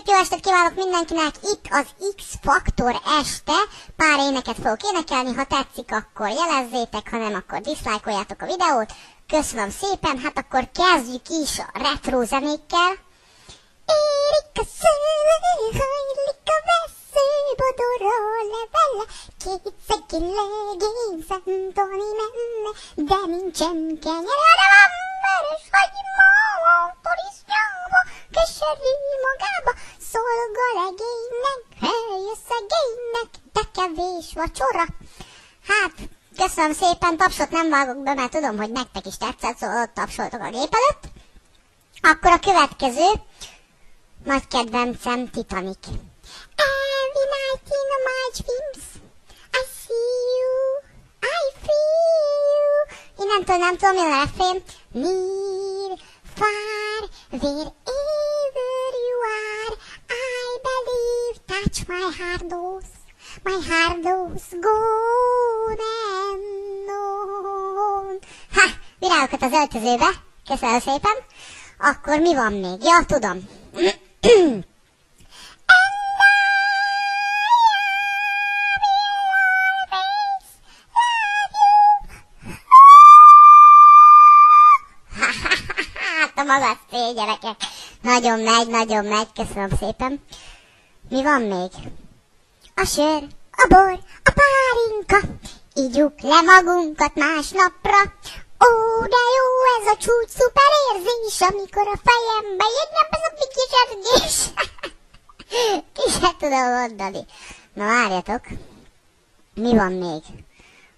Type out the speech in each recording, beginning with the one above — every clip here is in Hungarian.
Szép jó estét kívánok mindenkinek! Itt az X-Faktor este. Pár éneket fogok énekelni, ha tetszik, akkor jelezzétek, ha nem, akkor diszlájkoljátok a videót. Köszönöm szépen, hát akkor kezdjük is a retro zenékkel. Érik a sző, hajlik a vesző, bodorol levele, két szegi legény szentoni menne, de nincsen kenyere, de van vörös hagyma, turisztjába, keserű de kevés vacsora. Hát, köszönöm szépen, tapsot nem vágok be, mert tudom, hogy nektek is tetszett, szóval ott tapsoltok a gép előtt. Akkor a következő, nagy kedvencem Titanic. Every night in my dreams, I see you, I feel you. Innentől nem tudom, mi a refrén. Near, far, wherever you are, I believe, touch my heart goes, my heart goes, gone and on. Ha, virágokat az öltözőbe, köszönöm szépen. Akkor mi van még? Ja, tudom. Magas gyerekek. Nagyon megy, nagyon megy, köszönöm szépen. Mi van még? A sör, a bor, a pálinka, ígyuk le magunkat másnapra. Ó, de jó ez a csúcs szuper érzés, amikor a fejembe jön ez a pikiserdés. Ki se tudom mondani. Na várjatok, mi van még?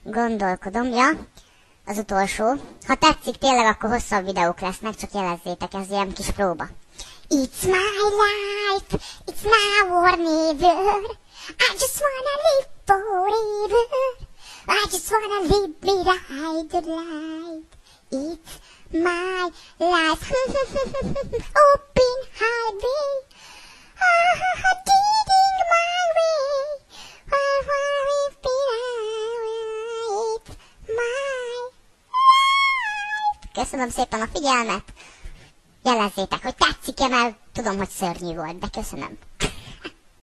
Gondolkodom, ja, az utolsó. Ha tetszik tényleg, akkor hosszabb videók lesznek, csak jelezzétek, ez ilyen kis próba. It's my life, it's now or never. I just wanna live forever. I just wanna live me right the. It's my life. Open highway. Ah, Digging my way. I wanna live me right. It's my life. Köszönöm szépen a figyelmet. Jelezzétek, hogy tetszik-e, mert tudom, hogy szörnyű volt, de köszönöm.